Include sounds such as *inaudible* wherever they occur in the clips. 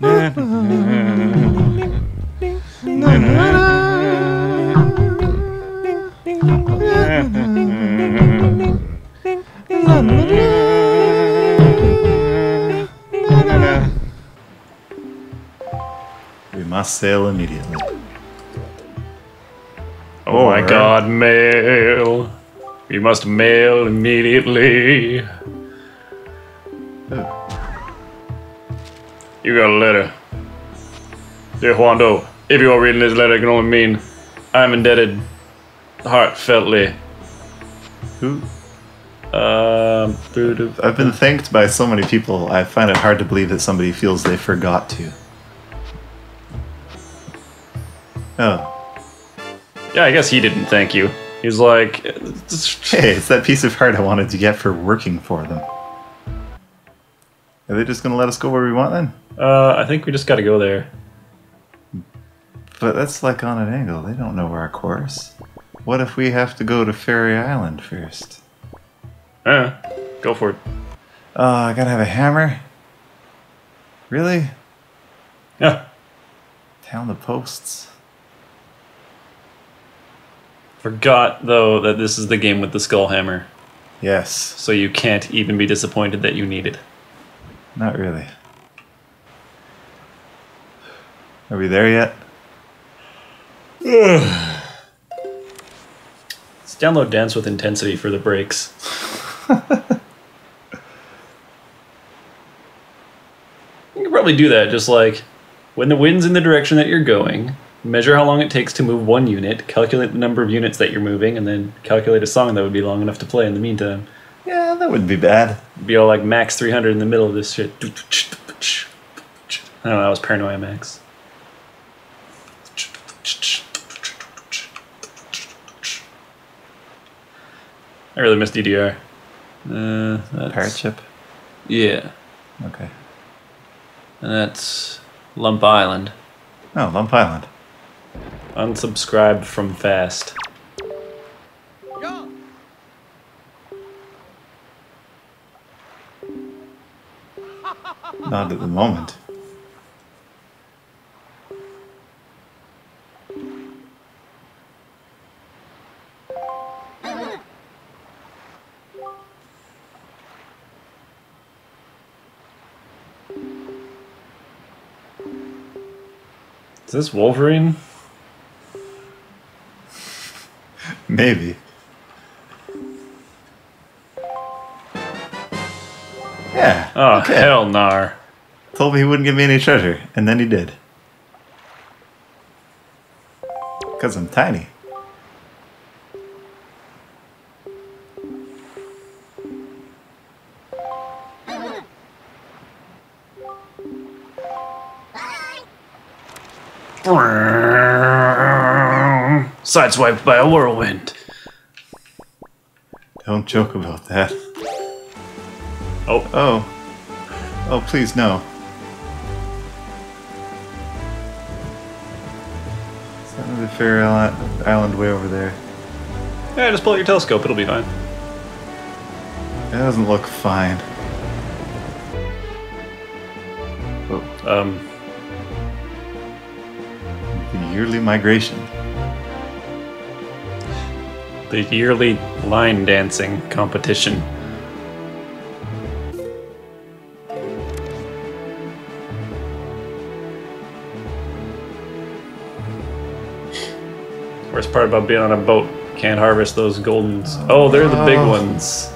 We must sail immediately. Oh my god, mail. We must mail immediately. You got a letter. Dear Juando, if you are reading this letter, it can only mean I'm indebted heartfeltly. Who? Um. I've been thanked by so many people. I find it hard to believe that somebody feels they forgot to. Oh, yeah, I guess he didn't thank you. He's like, hey, it's that piece of heart I wanted to get for working for them. Are they just gonna let us go where we want then? Uh, I think we just gotta go there. But that's like on an angle. They don't know our course. What if we have to go to Fairy Island first? Uh, go for it. Oh, I gotta have a hammer? Really? Yeah. Down the posts. Forgot though that this is the game with the skull hammer, Yes. so you can't even be disappointed that you need it. Not really. Are we there yet? Let's download Dance with Intensity for the breaks. *laughs* you can probably do that, just like when the wind's in the direction that you're going, measure how long it takes to move one unit, calculate the number of units that you're moving, and then calculate a song that would be long enough to play in the meantime. Yeah, that wouldn't be bad. Be all like max 300 in the middle of this shit. I don't know, that was Paranoia Max. I really miss DDR. Uh, that's, Parrot chip? Yeah, Okay. and that's Lump Island. Oh, Lump Island. Unsubscribe from Fast. Not at the moment. Is this Wolverine? Maybe. Yeah. Oh, okay. hell nar. Told me he wouldn't give me any treasure, and then he did. Because I'm tiny. Sideswiped by a whirlwind. Don't joke about that. Oh, Oh. Oh, please, no. Is that another fair island, way over there? yeah, just pull out your telescope, it'll be fine. That doesn't look fine. Oh, Um, the yearly migration. the yearly line dancing competition. Worst part about being on a boat, can't harvest those goldens. Oh, they're the big Oh. ones.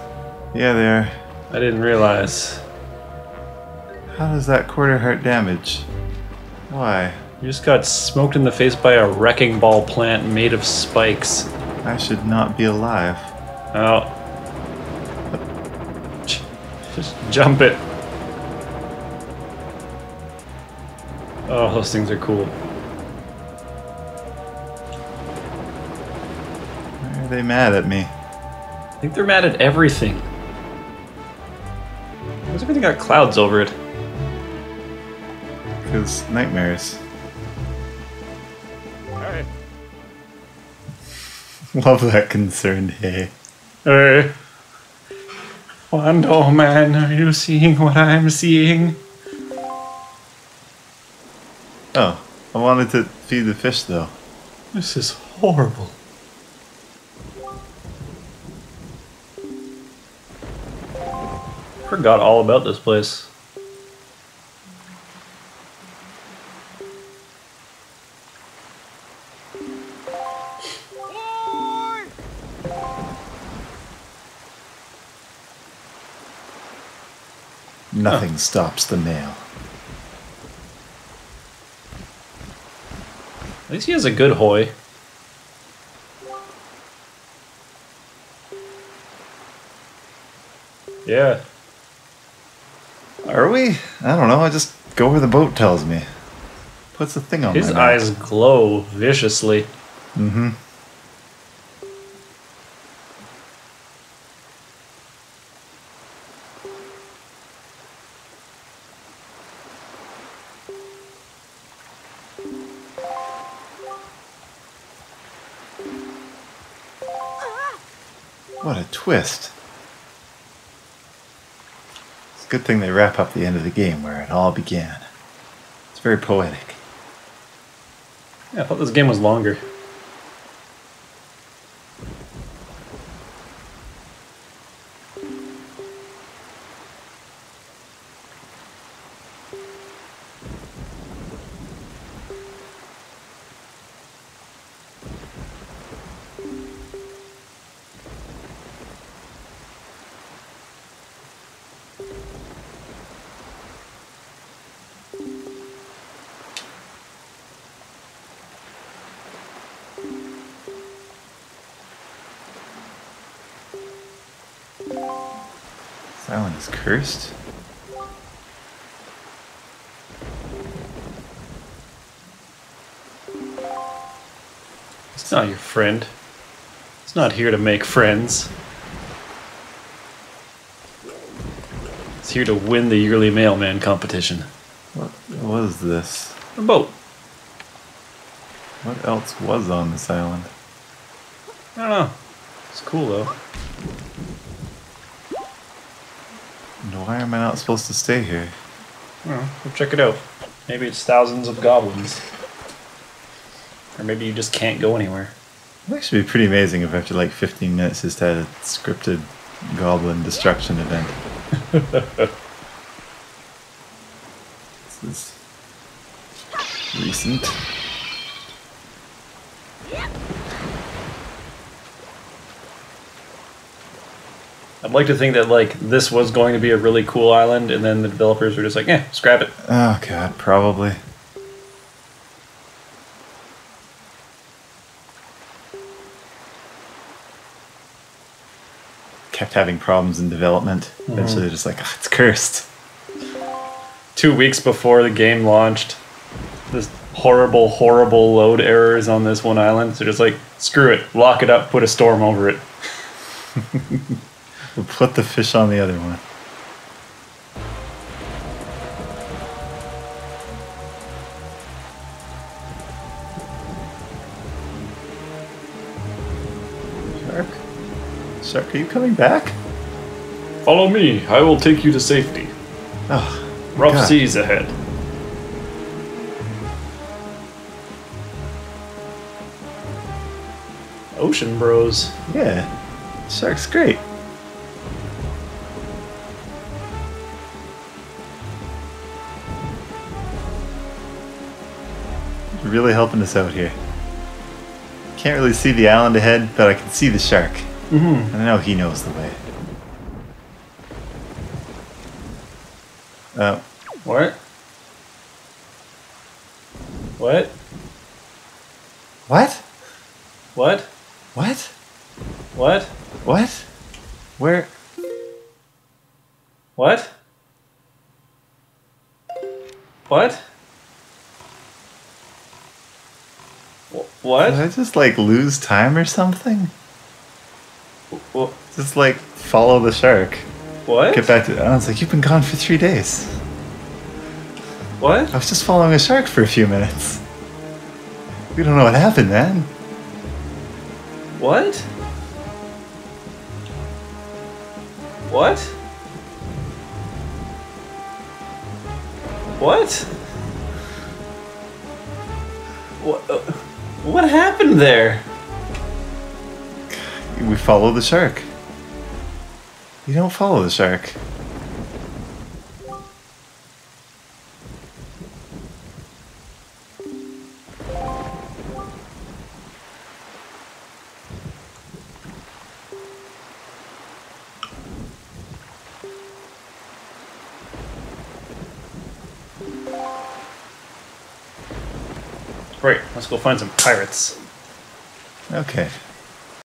Yeah, they are. I didn't realize. How does that quarter heart damage? Why? You just got smoked in the face by a wrecking ball plant made of spikes. I should not be alive. Oh. Just jump it. Oh, those things are cool. Why are they mad at me? I think they're mad at everything. Why does everything got clouds over it? Because nightmares. *laughs* Love that concerned hey. Hey. Wando oh man, are you seeing what I'm seeing? Oh, I wanted to feed the fish though. This is horrible. Forgot all about this place. Nothing stops the mail. At least he has a good hoy. Yeah. Are we? I don't know. I just go where the boat tells me. Puts the thing on His eyes glow viciously. Mm-hmm. What a twist. It's a good thing they wrap up the end of the game where it all began. It's very poetic. Yeah, I thought this game was longer. Island is cursed. It's not your friend. It's not here to make friends. It's here to win the yearly mailman competition. What was this? A boat. What else was on this island? I don't know. It's cool though. And why am I not supposed to stay here? Well, check it out. Maybe it's thousands of goblins. Or maybe you just can't go anywhere. It'd actually be pretty amazing if after like 15 minutes just had a scripted goblin destruction event. *laughs* this is recent. I'd like to think that like this was going to be a really cool island, and then the developers were just like, "Yeah, scrap it." Oh god, probably. Kept having problems in development. Mm-hmm. Eventually they're just like, oh, it's cursed. Two weeks before the game launched, this horrible, horrible load errors on this one island. So just like, screw it, lock it up, put a storm over it. *laughs* We'll put the fish on the other one. Shark? Shark, are you coming back? Follow me. I will take you to safety. Oh, Rough God. seas ahead. Ocean Bros. Yeah. Shark's great. Really helping us out here. Can't really see the island ahead, but I can see the shark. Mm-hmm. I know he knows the way. Uh, What? What? what? What? What? What? What? Where? What? What? What? Did I just like lose time or something? Just like follow the shark. What? Get back to. I was like, you've been gone for three days. What? I was just following a shark for a few minutes. We don't know what happened, man. What? What? What? What, uh, what happened there? We follow the shark. You don't follow the shark. Right, let's go find some pirates. Okay.